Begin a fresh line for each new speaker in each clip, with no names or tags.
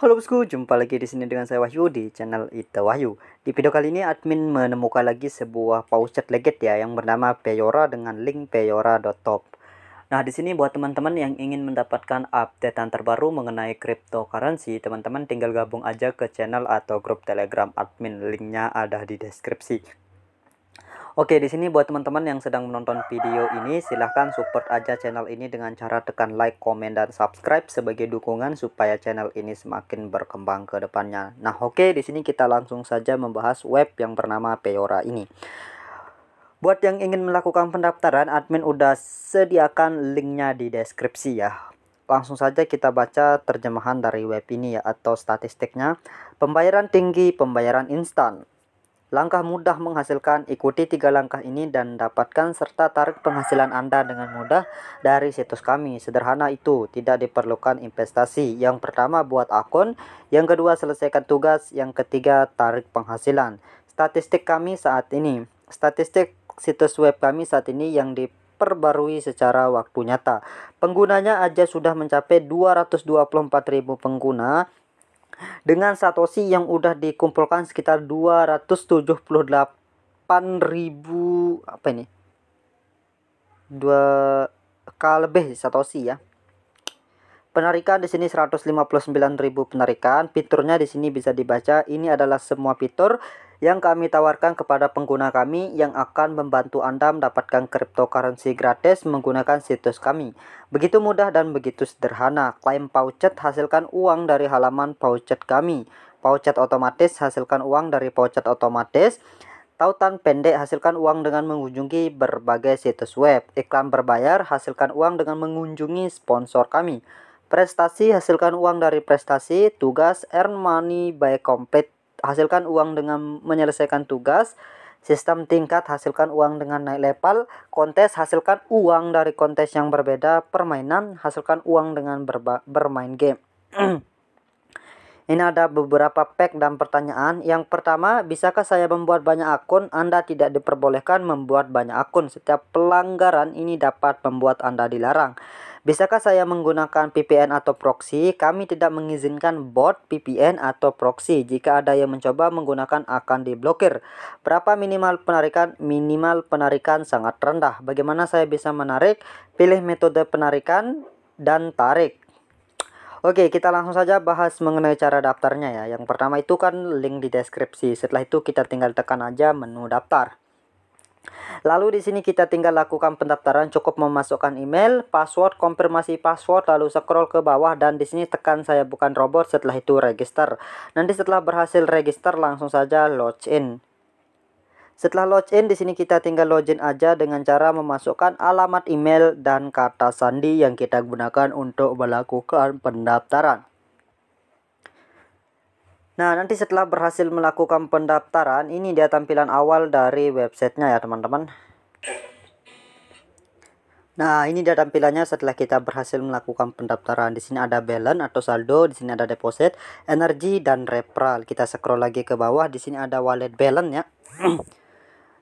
Halo bosku, jumpa lagi di sini dengan saya Wahyu di channel Ita Wahyu. Di video kali ini admin menemukan lagi sebuah pouchet legit ya yang bernama Peyora dengan link peyora.top. Nah, di sini buat teman-teman yang ingin mendapatkan update terbaru mengenai cryptocurrency, teman-teman tinggal gabung aja ke channel atau grup Telegram admin. Linknya ada di deskripsi. Oke, di sini buat teman-teman yang sedang menonton video ini, silahkan support aja channel ini dengan cara tekan like, komen, dan subscribe sebagai dukungan supaya channel ini semakin berkembang ke depannya. Nah, oke, di sini kita langsung saja membahas web yang bernama Peora ini. Buat yang ingin melakukan pendaftaran, admin udah sediakan linknya di deskripsi ya. Langsung saja kita baca terjemahan dari web ini ya atau statistiknya. Pembayaran tinggi, pembayaran instan. Langkah mudah menghasilkan, ikuti tiga langkah ini dan dapatkan serta tarik penghasilan Anda dengan mudah dari situs kami. Sederhana itu, tidak diperlukan investasi. Yang pertama buat akun, yang kedua selesaikan tugas, yang ketiga tarik penghasilan. Statistik kami saat ini, statistik situs web kami saat ini yang diperbarui secara waktu nyata. Penggunanya aja sudah mencapai 224.000 pengguna dengan satoshi yang udah dikumpulkan sekitar 278 ribu apa ini dua k lebih satoshi ya Penarikan di sini 159.000 penarikan. Fiturnya di sini bisa dibaca. Ini adalah semua fitur yang kami tawarkan kepada pengguna kami yang akan membantu Anda mendapatkan cryptocurrency gratis menggunakan situs kami. Begitu mudah dan begitu sederhana. Klaim Pouchet hasilkan uang dari halaman Pouchet kami. Pouchet otomatis hasilkan uang dari Pouchet otomatis. Tautan pendek hasilkan uang dengan mengunjungi berbagai situs web. Iklan berbayar hasilkan uang dengan mengunjungi sponsor kami. Prestasi hasilkan uang dari prestasi. Tugas earn money by complete hasilkan uang dengan menyelesaikan tugas, sistem tingkat hasilkan uang dengan naik level, kontes hasilkan uang dari kontes yang berbeda, permainan hasilkan uang dengan bermain game. Ini ada beberapa pack dan pertanyaan. Yang pertama, bisakah saya membuat banyak akun? Anda tidak diperbolehkan membuat banyak akun. Setiap pelanggaran ini dapat membuat Anda dilarang. Bisakah saya menggunakan VPN atau proxy? Kami tidak mengizinkan bot VPN atau proxy. Jika ada yang mencoba menggunakan akan diblokir. Berapa minimal penarikan? Minimal penarikan sangat rendah. Bagaimana saya bisa menarik? Pilih metode penarikan dan tarik. Oke, kita langsung saja bahas mengenai cara daftarnya ya. Yang pertama itu kan link di deskripsi. Setelah itu kita tinggal tekan aja menu daftar. Lalu di sini kita tinggal lakukan pendaftaran, cukup memasukkan email, password, konfirmasi password, lalu scroll ke bawah dan di sini tekan saya bukan robot, setelah itu register. Nanti setelah berhasil register langsung saja login. Setelah login di sini kita tinggal login aja dengan cara memasukkan alamat email dan kata sandi yang kita gunakan untuk melakukan pendaftaran. Nah, nanti setelah berhasil melakukan pendaftaran, ini dia tampilan awal dari websitenya ya, teman-teman. Nah, ini dia tampilannya setelah kita berhasil melakukan pendaftaran. Di sini ada balance atau saldo, di sini ada deposit, energi dan referral. Kita scroll lagi ke bawah, di sini ada wallet balance ya.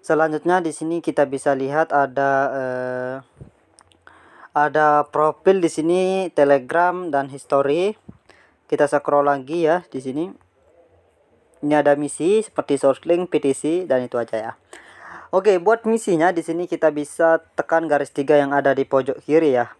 Selanjutnya di sini kita bisa lihat ada eh, ada profil di sini Telegram dan history. Kita scroll lagi ya di sini ini ada misi seperti source link, PTC dan itu aja ya. Oke, buat misinya di sini kita bisa tekan garis tiga yang ada di pojok kiri ya.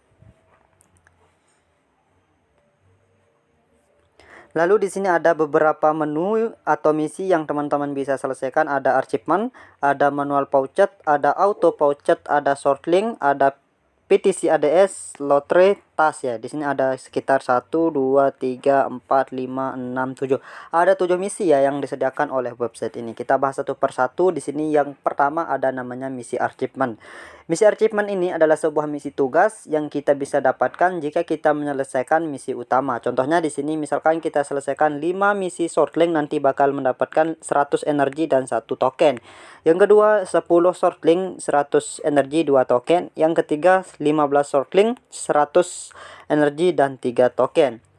Lalu di sini ada beberapa menu atau misi yang teman-teman bisa selesaikan. Ada achievement, ada manual pouchet, ada auto pouchet, ada short link, ada PTC ADS lotre tas ya. Di sini ada sekitar 1 2 3 4 5 6 7. Ada 7 misi ya yang disediakan oleh website ini. Kita bahas satu persatu. Di sini yang pertama ada namanya misi achievement. Misi achievement ini adalah sebuah misi tugas yang kita bisa dapatkan jika kita menyelesaikan misi utama. Contohnya di sini misalkan kita selesaikan 5 misi short link nanti bakal mendapatkan 100 energi dan satu token. Yang kedua 10 short link 100 energi 2 token. Yang ketiga 15 short link 100 energi dan 3 token.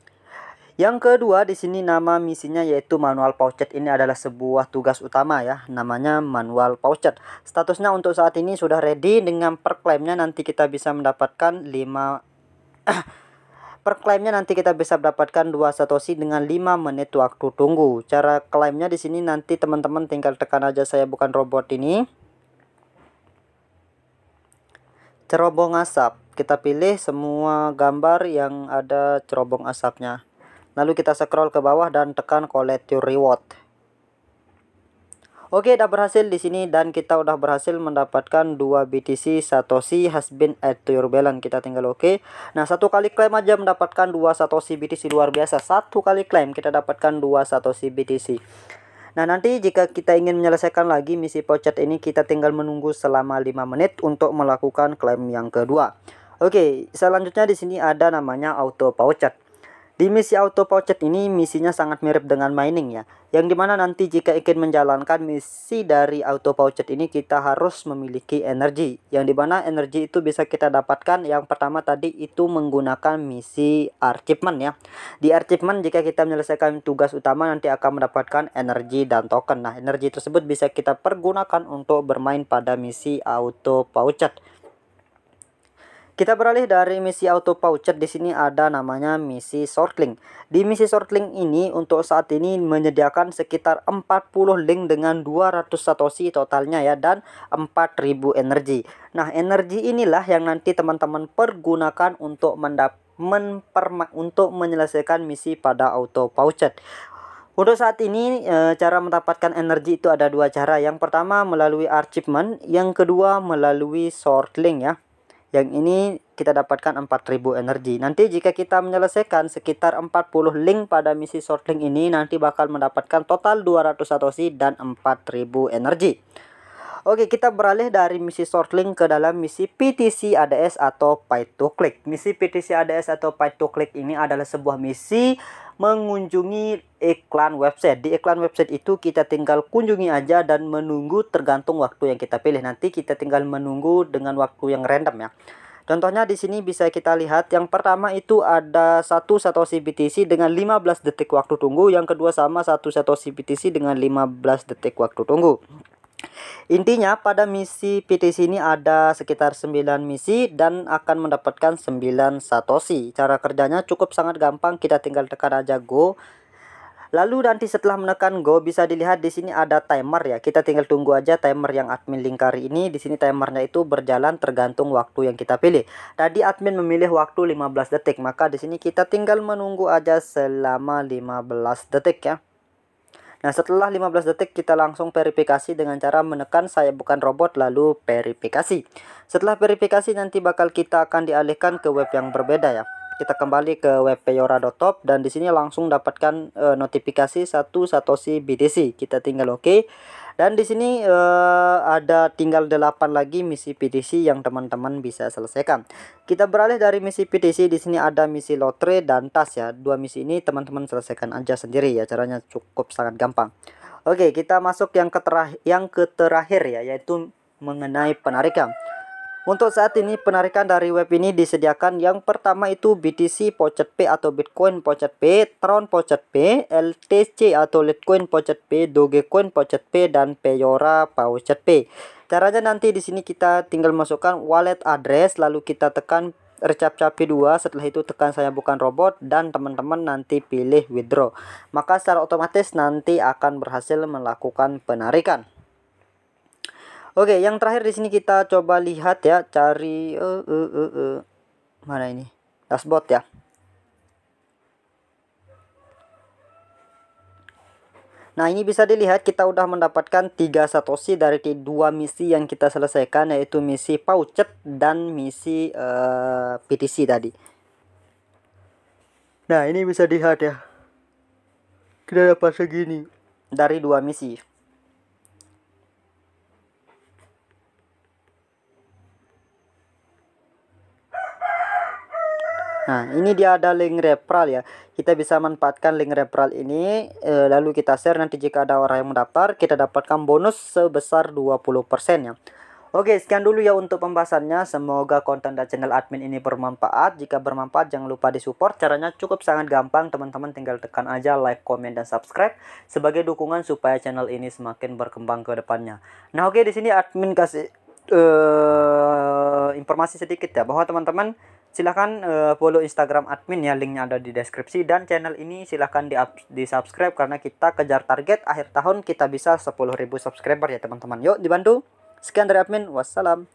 Yang kedua di sini nama misinya yaitu manual pouchet ini adalah sebuah tugas utama ya namanya manual pouchet. Statusnya untuk saat ini sudah ready dengan per claimnya nanti kita bisa mendapatkan 5 per per klaimnya nanti kita bisa mendapatkan 2 satoshi dengan 5 menit waktu tunggu. Cara klaimnya di sini nanti teman-teman tinggal tekan aja saya bukan robot ini. Cerobong asap. Kita pilih semua gambar yang ada cerobong asapnya. Lalu kita scroll ke bawah dan tekan collect your reward. Oke, udah berhasil di sini dan kita udah berhasil mendapatkan 2 BTC Satoshi has been add to your balance. Kita tinggal oke. Nah, satu kali klaim aja mendapatkan 2 Satoshi BTC luar biasa. Satu kali klaim kita dapatkan 2 Satoshi BTC. Nah, nanti jika kita ingin menyelesaikan lagi misi pocet ini, kita tinggal menunggu selama 5 menit untuk melakukan klaim yang kedua. Oke, selanjutnya di sini ada namanya auto pouchet. Di misi auto pouchet ini misinya sangat mirip dengan mining ya. Yang di mana nanti jika ingin menjalankan misi dari auto pouchet ini kita harus memiliki energi. Yang di mana energi itu bisa kita dapatkan yang pertama tadi itu menggunakan misi achievement ya. Di achievement jika kita menyelesaikan tugas utama nanti akan mendapatkan energi dan token. Nah energi tersebut bisa kita pergunakan untuk bermain pada misi auto pouchet. Kita beralih dari misi auto poucher di sini ada namanya misi sortling. Di misi sortling ini untuk saat ini menyediakan sekitar 40 link dengan 200 satoshi totalnya ya dan 4000 energi. Nah, energi inilah yang nanti teman-teman pergunakan untuk mendap menperma untuk menyelesaikan misi pada auto poucher. Untuk saat ini e, cara mendapatkan energi itu ada dua cara. Yang pertama melalui achievement, yang kedua melalui sortling ya. Yang ini kita dapatkan 4000 energi. Nanti jika kita menyelesaikan sekitar 40 link pada misi sorting ini nanti bakal mendapatkan total 200 satoshi dan 4000 energi. Oke, kita beralih dari misi sorting ke dalam misi PTC ADS atau Pay to Click. Misi PTC ADS atau Pay to Click ini adalah sebuah misi mengunjungi iklan website. Di iklan website itu kita tinggal kunjungi aja dan menunggu tergantung waktu yang kita pilih. Nanti kita tinggal menunggu dengan waktu yang random ya. Contohnya di sini bisa kita lihat yang pertama itu ada satu satoshi BTC dengan 15 detik waktu tunggu, yang kedua sama satu satoshi BTC dengan 15 detik waktu tunggu. Intinya pada misi PTC ini ada sekitar 9 misi dan akan mendapatkan 9 satoshi. Cara kerjanya cukup sangat gampang, kita tinggal tekan aja go. Lalu nanti setelah menekan go bisa dilihat di sini ada timer ya. Kita tinggal tunggu aja timer yang admin lingkari ini. Di sini timernya itu berjalan tergantung waktu yang kita pilih. Tadi admin memilih waktu 15 detik, maka di sini kita tinggal menunggu aja selama 15 detik ya. Nah setelah 15 detik kita langsung verifikasi dengan cara menekan saya bukan robot lalu verifikasi. Setelah verifikasi nanti bakal kita akan dialihkan ke web yang berbeda ya. Kita kembali ke web peyora.top dan di sini langsung dapatkan e, notifikasi satu satoshi BTC. Kita tinggal oke. Okay. Dan di sini uh, ada tinggal 8 lagi misi PTC yang teman-teman bisa selesaikan. Kita beralih dari misi PTC di sini ada misi lotre dan tas ya. Dua misi ini teman-teman selesaikan aja sendiri ya. Caranya cukup sangat gampang. Oke, kita masuk yang ke yang ke terakhir ya yaitu mengenai penarikan. Untuk saat ini penarikan dari web ini disediakan. Yang pertama itu BTC Pocket P atau Bitcoin Pocket P, Tron Pocket P, LTC atau Litecoin Pocket P, Dogecoin Pocket P dan Peora Pocket P. Caranya nanti di sini kita tinggal masukkan wallet address lalu kita tekan recap capi 2 setelah itu tekan saya bukan robot dan teman-teman nanti pilih withdraw. Maka secara otomatis nanti akan berhasil melakukan penarikan Oke, yang terakhir di sini kita coba lihat ya, cari uh, uh, uh, uh. mana ini? Dashboard ya. Nah, ini bisa dilihat kita udah mendapatkan 3 satoshi dari dua misi yang kita selesaikan yaitu misi Pouchet dan misi uh, PTC tadi. Nah, ini bisa dilihat ya. Kita dapat segini dari dua misi. Nah, ini dia ada link referral ya. Kita bisa manfaatkan link referral ini e, lalu kita share nanti jika ada orang yang mendaftar, kita dapatkan bonus sebesar 20% ya. Oke, sekian dulu ya untuk pembahasannya. Semoga konten dan channel admin ini bermanfaat. Jika bermanfaat, jangan lupa disupport. Caranya cukup sangat gampang. Teman-teman tinggal tekan aja like, komen, dan subscribe sebagai dukungan supaya channel ini semakin berkembang ke depannya. Nah, oke di sini admin kasih uh, informasi sedikit ya bahwa teman-teman silahkan uh, follow Instagram admin ya linknya ada di deskripsi. Dan channel ini silahkan di, di subscribe karena kita kejar target akhir tahun kita bisa 10.000 subscriber ya teman-teman. Yuk dibantu sekian dari admin. Wassalam